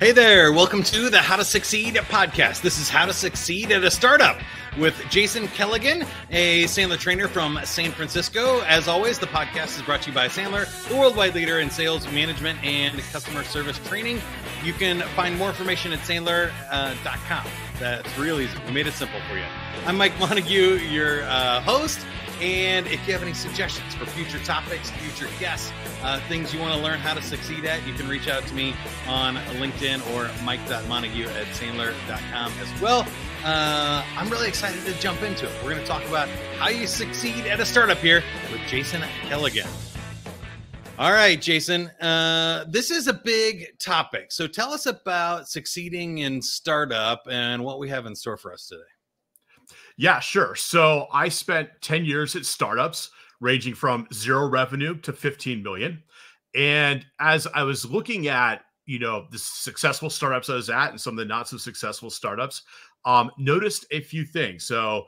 Hey there, welcome to the How to Succeed podcast. This is How to Succeed at a Startup with Jason Kelleghan, a Sandler trainer from San Francisco. As always, the podcast is brought to you by Sandler, the worldwide leader in sales management and customer service training. You can find more information at sandler.com. That's real easy. We made it simple for you. I'm Mike Montague, your uh, host. And if you have any suggestions for future topics, future guests, uh, things you want to learn how to succeed at, you can reach out to me on LinkedIn or mike.montague at sandler.com as well. Uh, I'm really excited to jump into it. We're going to talk about how you succeed at a startup here with Jason Kelleghan. All right, Jason. Uh, this is a big topic. So tell us about succeeding in startup and what we have in store for us today. Yeah, sure. So I spent 10 years at startups ranging from zero revenue to 15 million. And as I was looking at, you know, the successful startups I was at and some of the not so successful startups, um, noticed a few things. So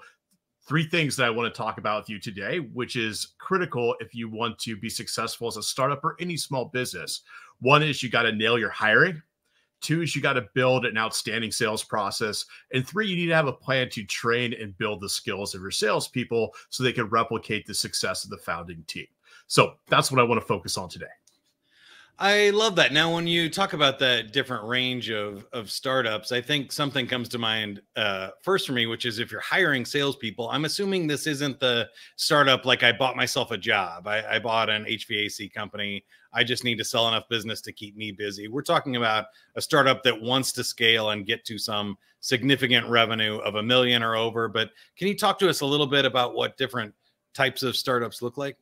three things that I want to talk about with you today, which is critical if you want to be successful as a startup or any small business. One is you got to nail your hiring. Two is you got to build an outstanding sales process. And three, you need to have a plan to train and build the skills of your salespeople so they can replicate the success of the founding team. So that's what I want to focus on today. I love that. Now, when you talk about that different range of of startups, I think something comes to mind uh, first for me, which is if you're hiring salespeople. I'm assuming this isn't the startup like I bought myself a job. I, I bought an HVAC company. I just need to sell enough business to keep me busy. We're talking about a startup that wants to scale and get to some significant revenue of a million or over. But can you talk to us a little bit about what different types of startups look like?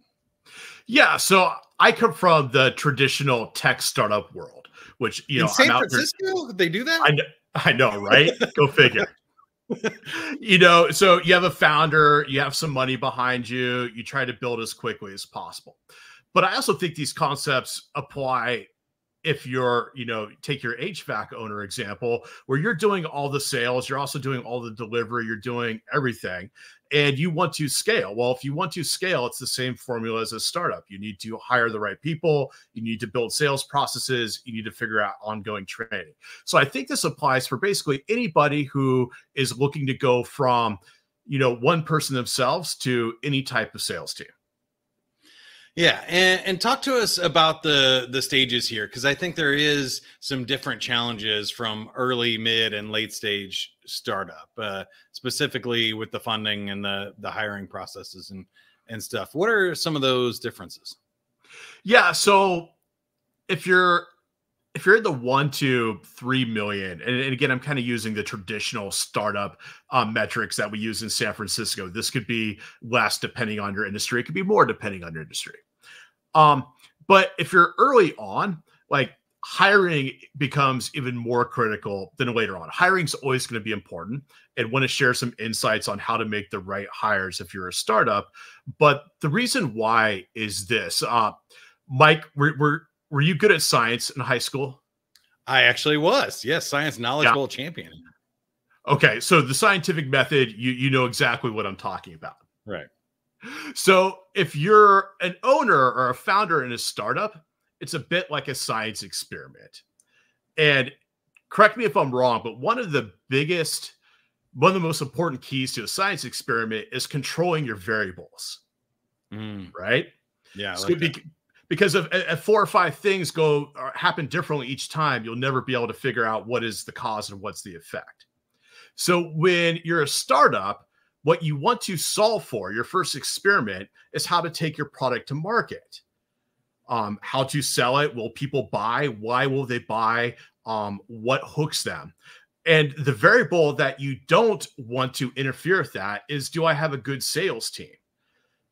Yeah, so I come from the traditional tech startup world, which you know, in San Francisco, they do that. I know, I know, right? Go figure. you know, so you have a founder, you have some money behind you, you try to build as quickly as possible. But I also think these concepts apply if you're, you know, take your HVAC owner example, where you're doing all the sales, you're also doing all the delivery, you're doing everything, and you want to scale. Well, if you want to scale, it's the same formula as a startup. You need to hire the right people, you need to build sales processes, you need to figure out ongoing training. So I think this applies for basically anybody who is looking to go from, you know, one person themselves to any type of sales team. Yeah, and, and talk to us about the the stages here because I think there is some different challenges from early, mid, and late stage startup, uh, specifically with the funding and the the hiring processes and and stuff. What are some of those differences? Yeah, so if you're if you're in the one to three million, and, and again, I'm kind of using the traditional startup um, metrics that we use in San Francisco. This could be less depending on your industry. It could be more depending on your industry. Um, but if you're early on, like hiring becomes even more critical than later on. Hiring is always going to be important and want to share some insights on how to make the right hires if you're a startup. But the reason why is this. Uh, Mike, were, were, were you good at science in high school? I actually was. Yes, science knowledge yeah. bowl champion. Okay, so the scientific method, you you know exactly what I'm talking about. Right. So if you're an owner or a founder in a startup, it's a bit like a science experiment. And correct me if I'm wrong, but one of the biggest, one of the most important keys to a science experiment is controlling your variables. Mm. Right? Yeah. So like be, because if, if, four or five things go or happen differently each time, you'll never be able to figure out what is the cause and what's the effect. So when you're a startup, what you want to solve for, your first experiment, is how to take your product to market. Um, how to sell it. Will people buy? Why will they buy? Um, what hooks them? And the variable that you don't want to interfere with that is do I have a good sales team?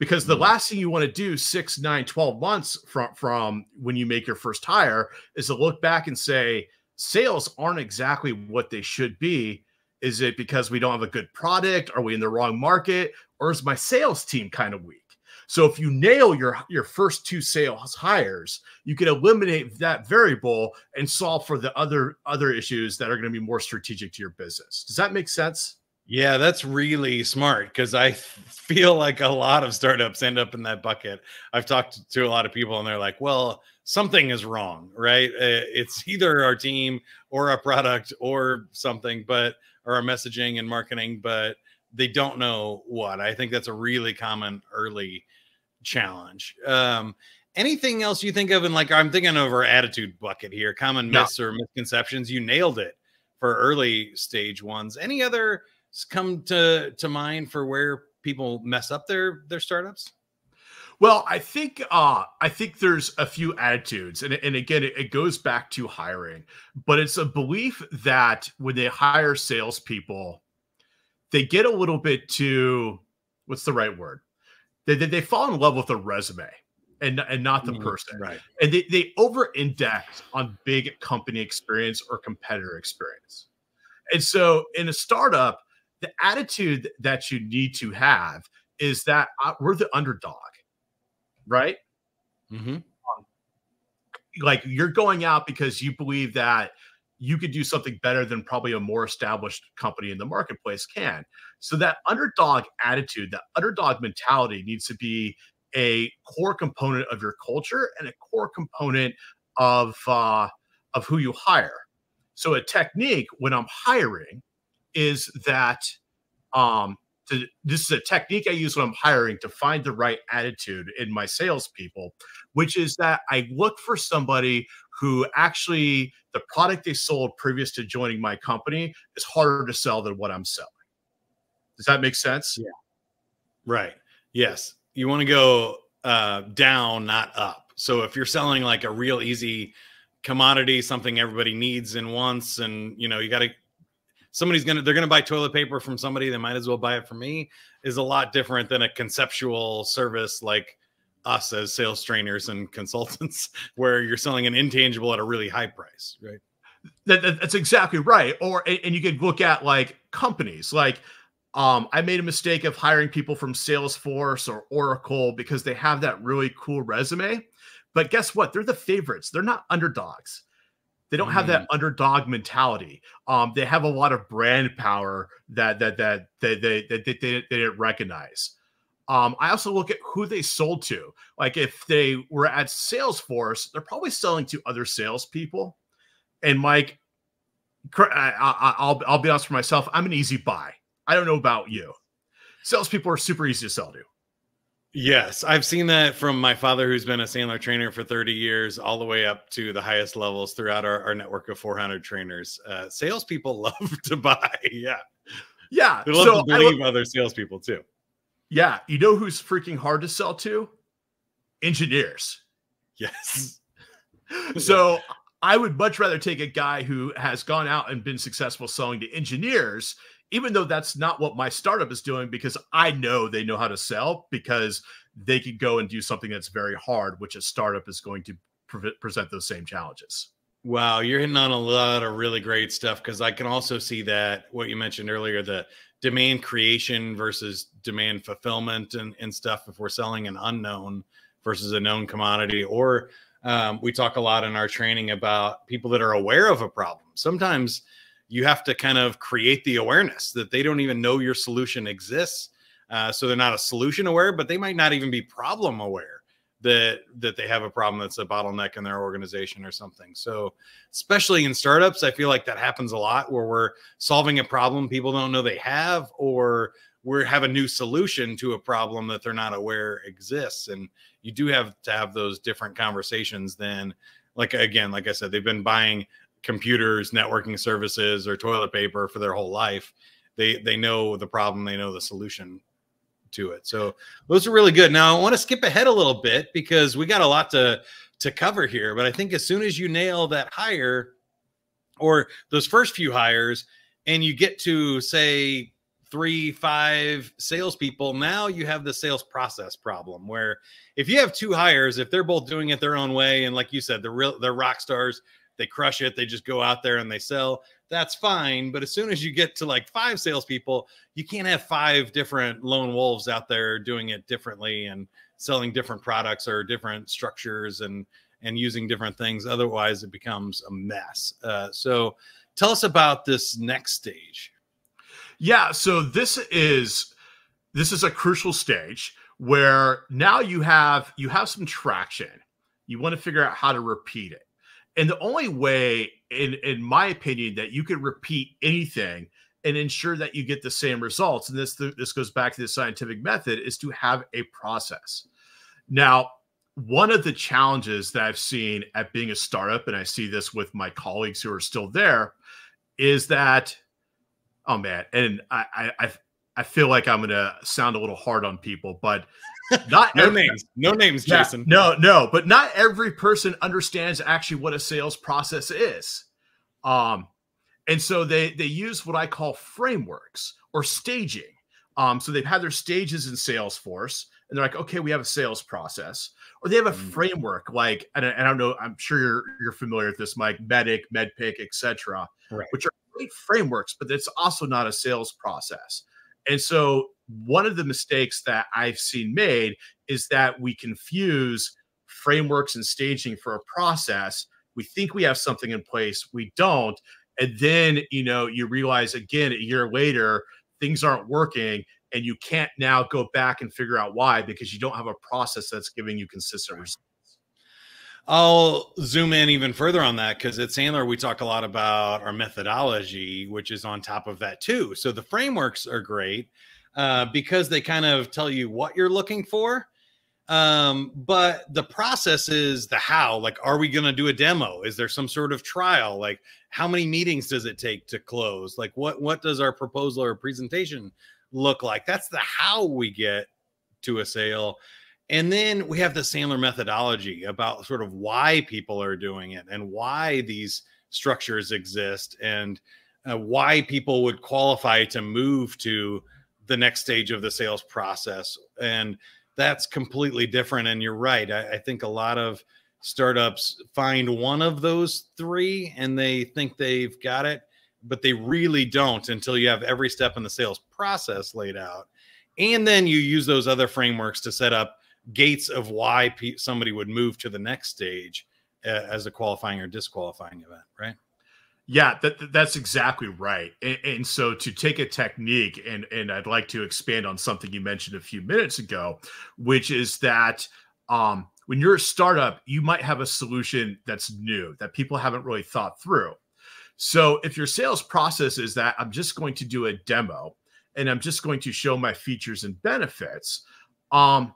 Because the last thing you want to do six, nine, 12 months from, from when you make your first hire is to look back and say, sales aren't exactly what they should be is it because we don't have a good product? Are we in the wrong market? Or is my sales team kind of weak? So if you nail your your first two sales hires, you can eliminate that variable and solve for the other other issues that are going to be more strategic to your business. Does that make sense? Yeah, that's really smart because I feel like a lot of startups end up in that bucket. I've talked to a lot of people and they're like, "Well, something is wrong, right? Uh, it's either our team or our product or something, but or our messaging and marketing, but they don't know what. I think that's a really common early challenge. Um, anything else you think of in like I'm thinking of our attitude bucket here, common myths or misconceptions. You nailed it for early stage ones. Any other come to to mind for where people mess up their their startups? Well, I think uh, I think there's a few attitudes, and, and again, it, it, goes back to hiring, but it's a belief that when they hire salespeople, they get a little bit too what's the right word? They, they, they fall in love with the resume and, and not the mm, person. Right. And they, they over index on big company experience or competitor experience. And so in a startup, the attitude that you need to have is that uh, we're the underdog, right? Mm-hmm. Um, like you're going out because you believe that you could do something better than probably a more established company in the marketplace can. So that underdog attitude, that underdog mentality needs to be a core component of your culture and a core component of uh, of who you hire. So a technique when I'm hiring is that um, to, this is a technique I use when I'm hiring to find the right attitude in my salespeople, which is that I look for somebody who actually the product they sold previous to joining my company is harder to sell than what I'm selling. Does that make sense? Yeah. Right. Yes you want to go uh, down, not up. So if you're selling like a real easy commodity, something everybody needs and wants, and you know, you got to somebody's gonna they're gonna buy toilet paper from somebody, they might as well buy it from me, is a lot different than a conceptual service like us as sales trainers and consultants, where you're selling an intangible at a really high price, right? That, that, that's exactly right. Or and you could look at like companies like um, I made a mistake of hiring people from Salesforce or Oracle because they have that really cool resume. But guess what? They're the favorites. They're not underdogs. They don't mm. have that mm. underdog mentality. Um, they have a lot of brand power that that that they they they, they, they, they didn't recognize. Um, I also look at who they sold to. Like if they were at Salesforce, they're probably selling to other salespeople. And Mike, I, will I'll be honest for myself. I'm an easy buy. I don't know about you. Salespeople are super easy to sell to. Yes, I've seen that from my father, who's been a Sandler trainer for 30 years, all the way up to the highest levels throughout our, our network of 400 trainers. Uh, salespeople love to buy. Yeah. Yeah. They love so to believe lo- other salespeople too. Yeah. You know who's freaking hard to sell to? Engineers. Yes. so I would much rather take a guy who has gone out and been successful selling to engineers even though that's not what my startup is doing because I know they know how to sell because they could go and do something that's very hard, which a startup is going to pre- present those same challenges. Wow, you're hitting on a lot of really great stuff because I can also see that what you mentioned earlier the demand creation versus demand fulfillment and, and stuff if we're selling an unknown versus a known commodity or um, we talk a lot in our training about people that are aware of a problem sometimes you have to kind of create the awareness that they don't even know your solution exists. Uh, so they're not a solution aware, but they might not even be problem aware that that they have a problem that's a bottleneck in their organization or something. So especially in startups, I feel like that happens a lot where we're solving a problem people don't know they have, or we have a new solution to a problem that they're not aware exists. And you do have to have those different conversations. Then, like again, like I said, they've been buying computers, networking services, or toilet paper for their whole life. They they know the problem, they know the solution to it. So those are really good. Now I want to skip ahead a little bit because we got a lot to to cover here. But I think as soon as you nail that hire or those first few hires, and you get to say three, five salespeople, now you have the sales process problem where if you have two hires, if they're both doing it their own way, and like you said, they're real, they're rock stars, they crush it, they just go out there and they sell. That's fine. But as soon as you get to like five salespeople, you can't have five different lone wolves out there doing it differently and selling different products or different structures and and using different things. Otherwise, it becomes a mess. Uh, so, tell us about this next stage. Yeah. So this is this is a crucial stage where now you have you have some traction you want to figure out how to repeat it. And the only way, in in my opinion, that you can repeat anything and ensure that you get the same results, and this this goes back to the scientific method, is to have a process. Now, one of the challenges that I've seen at being a startup, and I see this with my colleagues who are still there, is that, oh man, and I I I feel like I'm gonna sound a little hard on people, but not no every, names, no names, Jason. No, no, but not every person understands actually what a sales process is. Um, and so they they use what I call frameworks or staging. Um, so they've had their stages in Salesforce, and they're like, okay, we have a sales process, or they have a mm. framework like, and I, and I don't know, I'm sure you're you're familiar with this, Mike, MEDDIC, MEDDPICC, etc., right. which are great frameworks, but it's also not a sales process. And so one of the mistakes that I've seen made is that we confuse frameworks and staging for a process. We think we have something in place, we don't. And then, you know, you realize again a year later, things aren't working and you can't now go back and figure out why because you don't have a process that's giving you consistent results. I'll zoom in even further on that because at Sandler, we talk a lot about our methodology, which is on top of that too. So the frameworks are great uh, because they kind of tell you what you're looking for. Um, but the process is the how. Like, are we going to do a demo? Is there some sort of trial? Like, how many meetings does it take to close? Like, what what does our proposal or presentation look like? That's the how we get to a sale. And then we have the Sandler methodology about sort of why people are doing it and why these structures exist and uh, why people would qualify to move to the next stage of the sales process. And that's completely different. And you're right. I, I think a lot of startups find one of those three and they think they've got it, but they really don't until you have every step in the sales process laid out. And then you use those other frameworks to set up gates of why somebody would move to the next stage as a qualifying or disqualifying event, right? Yeah, that, that's exactly right. And, and, so to take a technique, and and I'd like to expand on something you mentioned a few minutes ago, which is that um, when you're a startup, you might have a solution that's new that people haven't really thought through. So if your sales process is that I'm just going to do a demo and I'm just going to show my features and benefits, um,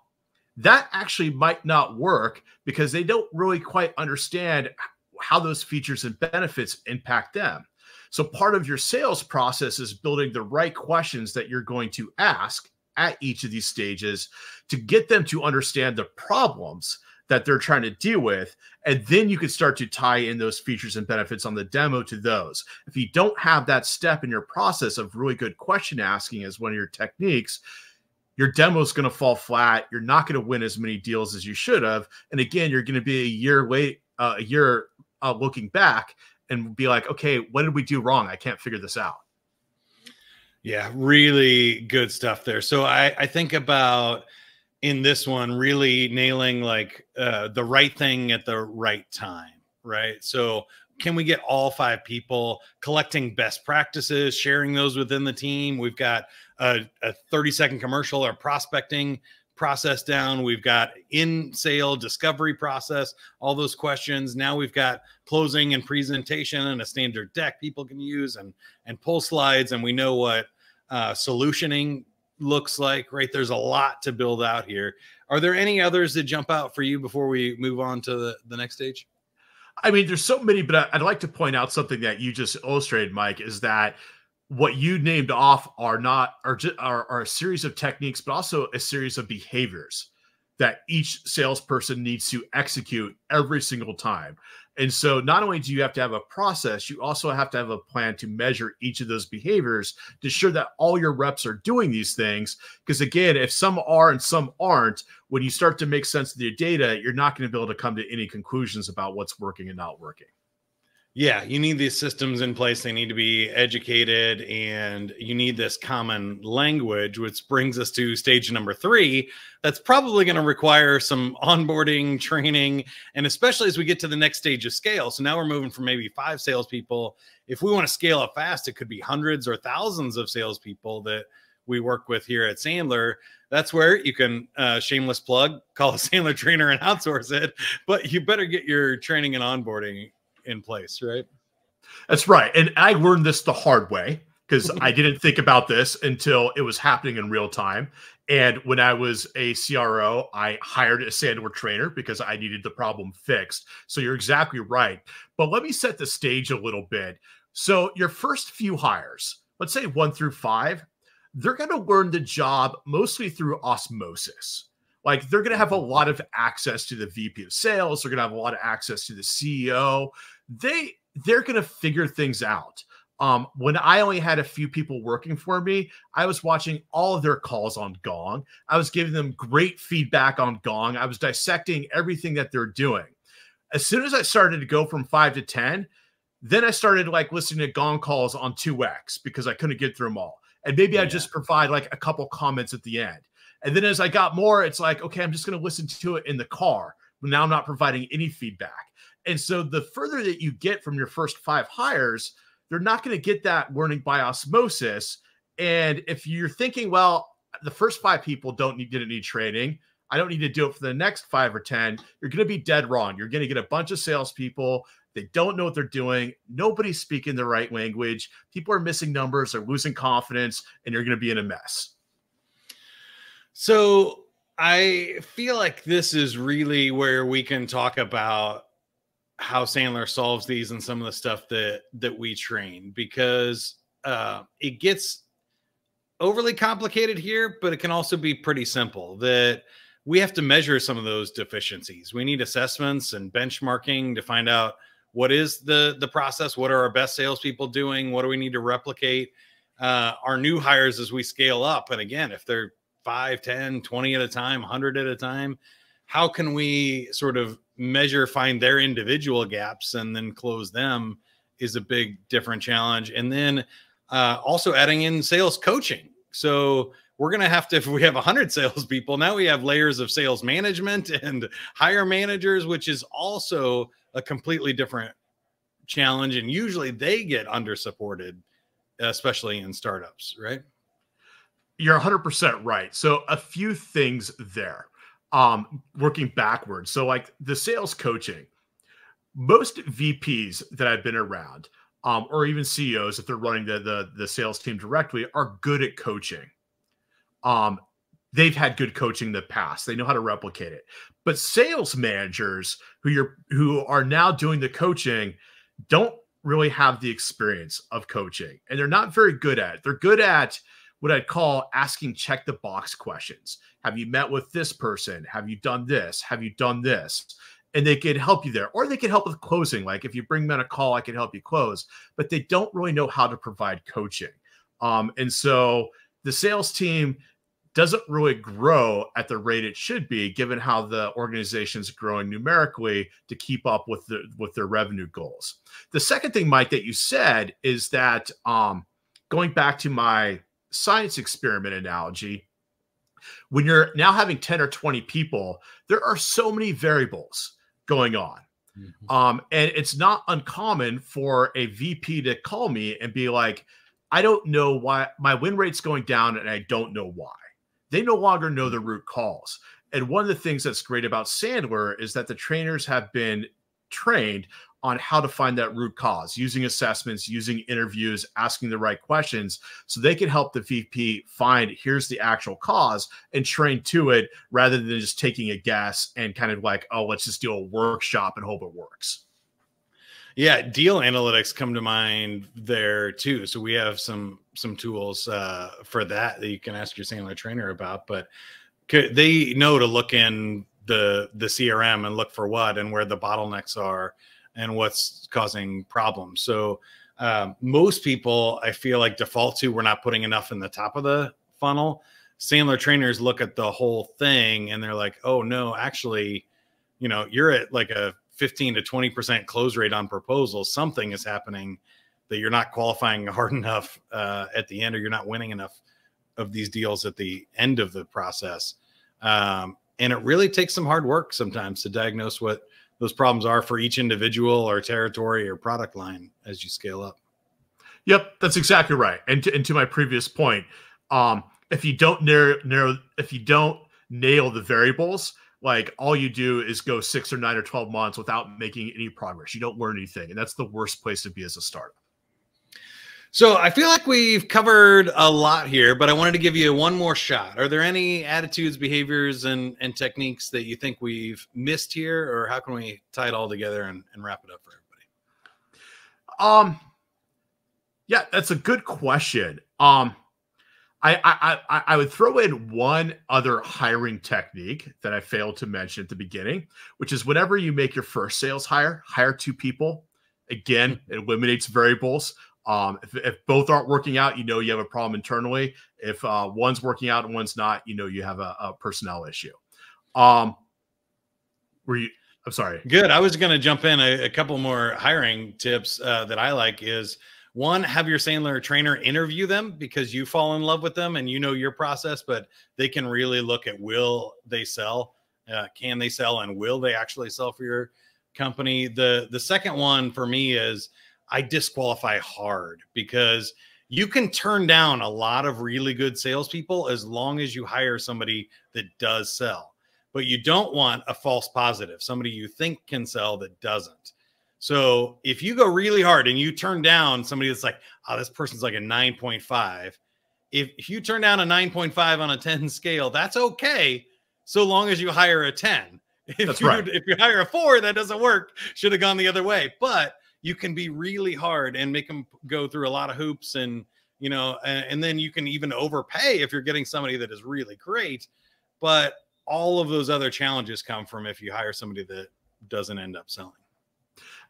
that actually might not work because they don't really quite understand how those features and benefits impact them. So, part of your sales process is building the right questions that you're going to ask at each of these stages to get them to understand the problems that they're trying to deal with. And then you can start to tie in those features and benefits on the demo to those. If you don't have that step in your process of really good question asking as one of your techniques, your demo is going to fall flat. You're not going to win as many deals as you should have. And again, you're going to be a year late, uh, a year uh, looking back and be like, okay, what did we do wrong? I can't figure this out. Yeah, really good stuff there. So I, I think about in this one really nailing like uh, the right thing at the right time, right? So can we get all five people collecting best practices, sharing those within the team? We've got a, a 30 second commercial or prospecting process down. We've got in sale discovery process, all those questions. Now we've got closing and presentation and a standard deck people can use and and pull slides. And we know what uh, solutioning looks like, right? There's a lot to build out here. Are there any others that jump out for you before we move on to the, the next stage? I mean, there's so many, but I'd like to point out something that you just illustrated, Mike, is that what you named off are not are, are, are a series of techniques, but also a series of behaviors that each salesperson needs to execute every single time. And so not only do you have to have a process, you also have to have a plan to measure each of those behaviors to ensure that all your reps are doing these things. Because again, if some are and some aren't, when you start to make sense of your data, you're not going to be able to come to any conclusions about what's working and not working. Yeah, you need these systems in place. They need to be educated, and you need this common language, which brings us to stage number three. That's probably going to require some onboarding, training, and especially as we get to the next stage of scale. So now we're moving from maybe five salespeople. If we want to scale up fast, it could be hundreds or thousands of salespeople that we work with here at Sandler. that's where you can uh, shameless plug call a Sandler trainer and outsource it. But you better get your training and onboarding in place, right? That's right. And I learned this the hard way because I didn't think about this until it was happening in real time. And when I was a CRO, I hired a Sandler trainer because I needed the problem fixed. So you're exactly right. But let me set the stage a little bit. So your first few hires, let's say one through five, they're going to learn the job mostly through osmosis. Like they're going mm-hmm. to have a lot of access to the VP of sales. They're going to have a lot of access to the CEO. They they're going to figure things out. Um, when I only had a few people working for me, I was watching all of their calls on Gong. I was giving them great feedback on Gong. I was dissecting everything that they're doing. As soon as I started to go from five to 10, then I started like listening to Gong calls on 2X because I couldn't get through them all. And maybe yeah. I just provide like a couple comments at the end. And then as I got more, it's like, okay, I'm just going to listen to it in the car. But now I'm not providing any feedback. And so the further that you get from your first five hires, they're not going to get that learning by osmosis. And if you're thinking, well, the first five people don't need didn't need training, I don't need to do it for the next five or ten. You're going to be dead wrong. You're going to get a bunch of salespeople. They don't know what they're doing. Nobody's speaking the right language. People are missing numbers. They're losing confidence, and you're going to be in a mess. So I feel like this is really where we can talk about how Sandler solves these and some of the stuff that that we train because uh, it gets overly complicated here, but it can also be pretty simple. That we have to measure some of those deficiencies. We need assessments and benchmarking to find out what is the the process, what are our best salespeople doing, what do we need to replicate. Uh, our new hires as we scale up, and again, if they're 5, 10, 20 at a time, 100 at a time, how can we sort of measure, find their individual gaps, and then close them is a big different challenge. And then uh, also adding in sales coaching. So we're going to have to, if we have 100 salespeople, now we have layers of sales management and hire managers, which is also a completely different challenge. And usually they get under supported, especially in startups, right? You're 100% right. So a few things there um, working backwards. So, like the sales coaching, most VPs that I've been around, um, or even CEOs, if they're running the, the the sales team directly, are good at coaching. Um, they've had good coaching in the past. They know how to replicate it. But sales managers who you're who are now doing the coaching don't really have the experience of coaching, and they're not very good at it. They're good at what I'd call asking check the box questions. Have you met with this person? Have you done this? Have you done this? And they could help you there, or they could help with closing. Like if you bring them a call, I can help you close, but they don't really know how to provide coaching. Um, and so the sales team doesn't really grow at the rate it should be, given how the organization's growing numerically to keep up with the with their revenue goals. The second thing, Mike, that you said is that um, going back to my science experiment analogy, when you're now having 10 or 20 people, there are so many variables going on. Mm-hmm. Um, and it's not uncommon for a VP to call me and be like, I don't know why my win rate's going down and I don't know why. They no longer know the root cause. And one of the things that's great about Sandler is that the trainers have been trained on how to find that root cause using assessments, using interviews, asking the right questions so they can help the VP find here's the actual cause and train to it rather than just taking a guess and kind of like, oh, let's just do a workshop and hope it works. Yeah, deal analytics come to mind there too. So we have some some tools uh, for that that you can ask your Sandler trainer about, but they know to look in the the CRM and look for what and where the bottlenecks are and what's causing problems. So um, most people, I feel like default to we're not putting enough in the top of the funnel. Sandler trainers look at the whole thing and they're like, oh no, actually, you know, you're at like a 15 to 20% close rate on proposals. Something is happening that you're not qualifying hard enough uh, at the end, or you're not winning enough of these deals at the end of the process. Um, and it really takes some hard work sometimes to diagnose what those problems are for each individual or territory or product line as you scale up. Yep, that's exactly right. And to, and to my previous point, um, if you don't narrow, narrow if you don't nail the variables, like all you do is go six or nine or 12 months without making any progress. You don't learn anything. And that's the worst place to be as a startup. So I feel like we've covered a lot here, but I wanted to give you one more shot. Are there any attitudes, behaviors, and, and techniques that you think we've missed here, or how can we tie it all together and, and wrap it up for everybody? Um, yeah, that's a good question. Um, I, I I I would throw in one other hiring technique that I failed to mention at the beginning, which is whenever you make your first sales hire, hire two people. Again, mm-hmm. it eliminates variables. Um, if, if, both aren't working out, you know you have a problem internally. If uh, one's working out and one's not, you know you have a, a personnel issue. Um, were you? I'm sorry. Good. I was going to jump in a, a, couple more hiring tips uh, that I like is one, have your Sandler trainer interview them because you fall in love with them and you know your process, but they can really look at will they sell, uh, can they sell, and will they actually sell for your company. The the second one for me is I disqualify hard because you can turn down a lot of really good salespeople as long as you hire somebody that does sell. But you don't want a false positive, somebody you think can sell that doesn't. So if you go really hard and you turn down somebody that's like, oh, this person's like a 9.5, if, if you turn down a 9.5 on a 10 scale, that's okay, so long as you hire a 10. If that's you, right. If you hire a four, that doesn't work. Should have gone the other way. But you can be really hard and make them go through a lot of hoops and you know and, and, then you can even overpay if you're getting somebody that is really great but all of those other challenges come from if you hire somebody that doesn't end up selling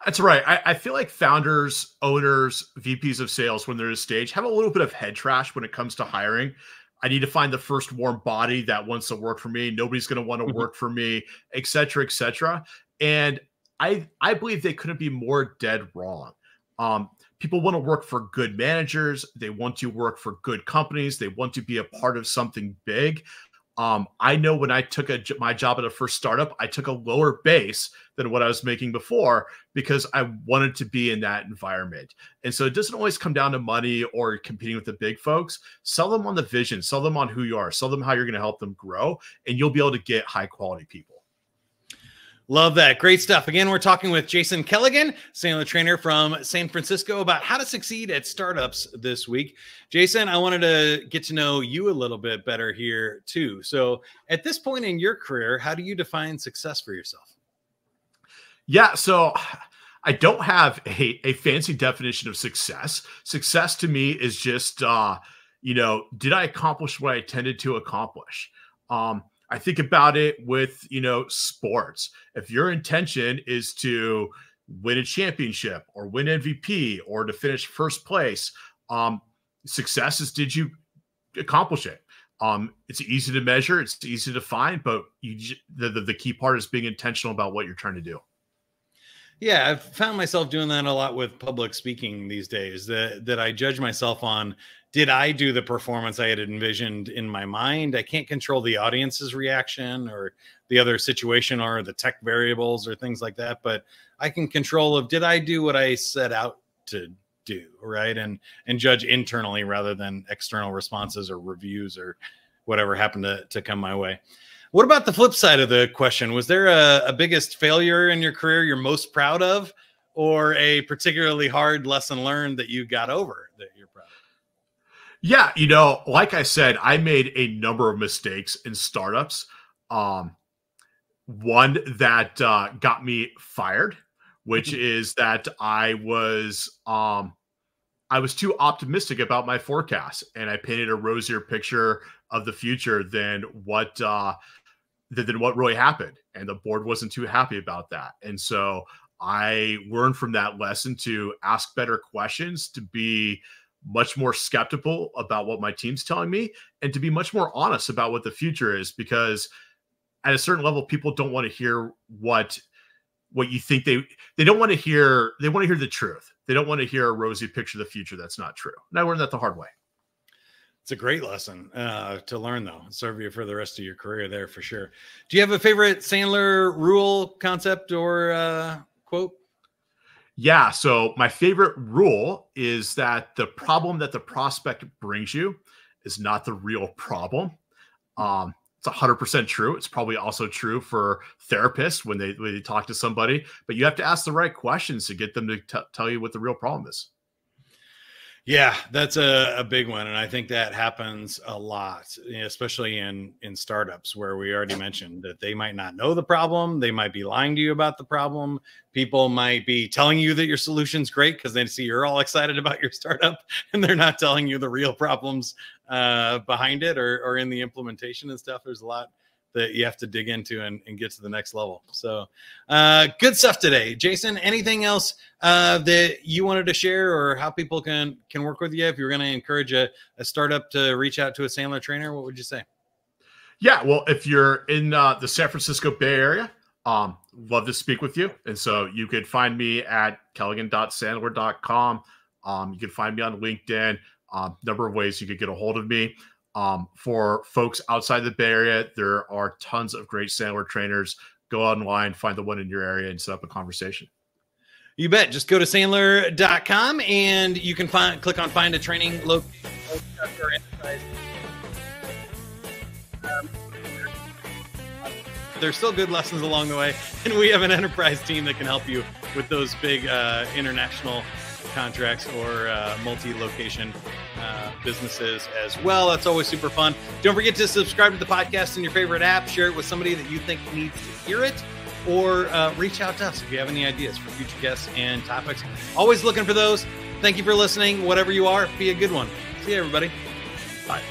that's right I, I feel like founders owners vps of sales when they're at a stage have a little bit of head trash when it comes to hiring I need to find the first warm body that wants to work for me. Nobody's going to want to mm-hmm. work for me, et cetera, et cetera. And I I believe they couldn't be more dead wrong. Um, people want to work for good managers. They want to work for good companies. They want to be a part of something big. Um, I know when I took a, my job at a first startup, I took a lower base than what I was making before because I wanted to be in that environment. And so it doesn't always come down to money or competing with the big folks. Sell them on the vision, sell them on who you are, sell them how you're going to help them grow, and you'll be able to get high quality people. Love that. Great stuff. Again, we're talking with Jason Kelleghan, Sandler trainer from San Francisco, about how to succeed at startups this week. Jason, I wanted to get to know you a little bit better here, too. So, at this point in your career, how do you define success for yourself? Yeah. So, I don't have a, a fancy definition of success. Success to me is just, uh, you know, did I accomplish what I intended to accomplish? Um, I think about it with, you know, sports. If your intention is to win a championship or win MVP or to finish first place, um, success is did you accomplish it? Um, it's easy to measure, it's easy to find, but you the, the, the key part is being intentional about what you're trying to do. Yeah, I've found myself doing that a lot with public speaking these days. That that I judge myself on did I do the performance I had envisioned in my mind? I can't control the audience's reaction or the other situation or the tech variables or things like that, but I can control of did I do what I set out to do, right? And and judge internally rather than external responses or reviews or whatever happened to, to come my way. What about the flip side of the question? Was there a, a biggest failure in your career you're most proud of, or a particularly hard lesson learned that you got over that you're? Yeah, you know, like I said, I made a number of mistakes in startups. Um, one that uh, got me fired, which mm-hmm. is that I was um, I was too optimistic about my forecast, and I painted a rosier picture of the future than what uh, than what really happened, and the board wasn't too happy about that. And so I learned from that lesson to ask better questions, to be much more skeptical about what my team's telling me and to be much more honest about what the future is because at a certain level people don't want to hear what what you think they they don't want to hear they want to hear the truth. They don't want to hear a rosy picture of the future that's not true. And i learned that the hard way. It's a great lesson uh, to learn though serve you for the rest of your career there for sure. Do you have a favorite sandler rule concept or uh, quote yeah. So my favorite rule is that the problem that the prospect brings you is not the real problem. Um, it's 100% true. It's probably also true for therapists when they, when they talk to somebody, but you have to ask the right questions to get them to t- tell you what the real problem is. Yeah, that's a, a big one, and I think that happens a lot, especially in in startups where we already mentioned that they might not know the problem, they might be lying to you about the problem. People might be telling you that your solution's great because they see you're all excited about your startup, and they're not telling you the real problems uh, behind it or or in the implementation and stuff. There's a lot that you have to dig into and, and get to the next level. So, uh, good stuff today, Jason. Anything else uh, that you wanted to share, or how people can can work with you? If you're going to encourage a, a startup to reach out to a Sandler trainer, what would you say? Yeah, well, if you're in uh, the San Francisco Bay Area, um, love to speak with you. And so you could find me at kelleghan.sandler.com. Um, you can find me on LinkedIn. Um, number of ways you could get a hold of me. Um, for folks outside the Bay Area, there are tons of great Sandler trainers. Go online, find the one in your area, and set up a conversation. You bet. Just go to sandler.com and you can find click on find a training location. there's still good lessons along the way, and we have an enterprise team that can help you with those big uh, international contracts or uh, multi-location uh, businesses as well. That's always super fun. Don't forget to subscribe to the podcast in your favorite app. Share it with somebody that you think needs to hear it, or uh, reach out to us if you have any ideas for future guests and topics. Always looking for those. Thank you for listening. Whatever you are, be a good one. See you, everybody. Bye.